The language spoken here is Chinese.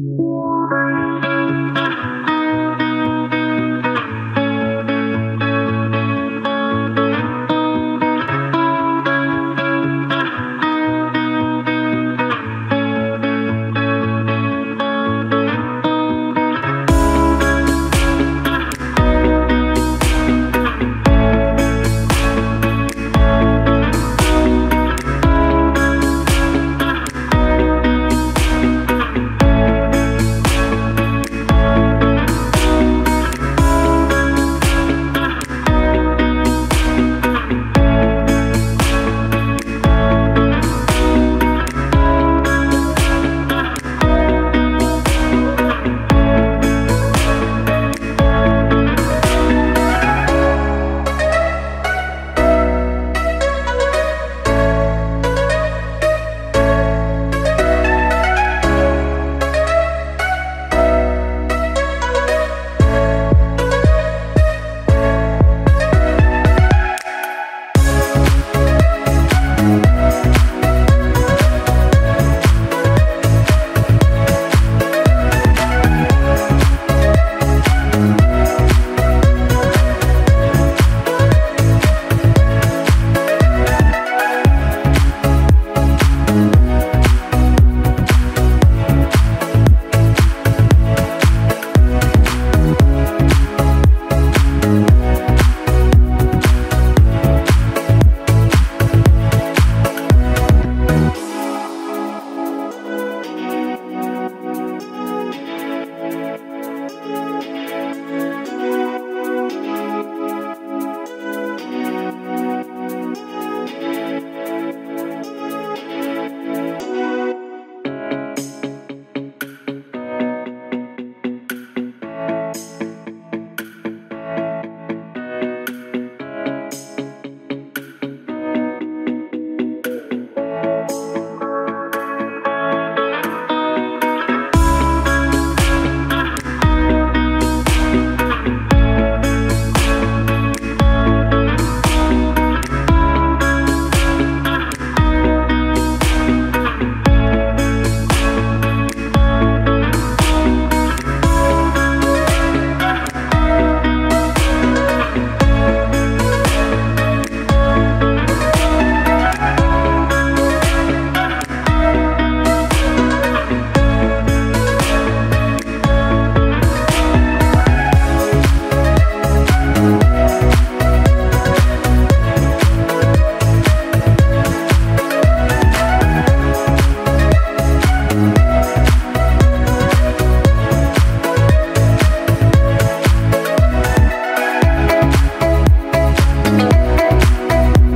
我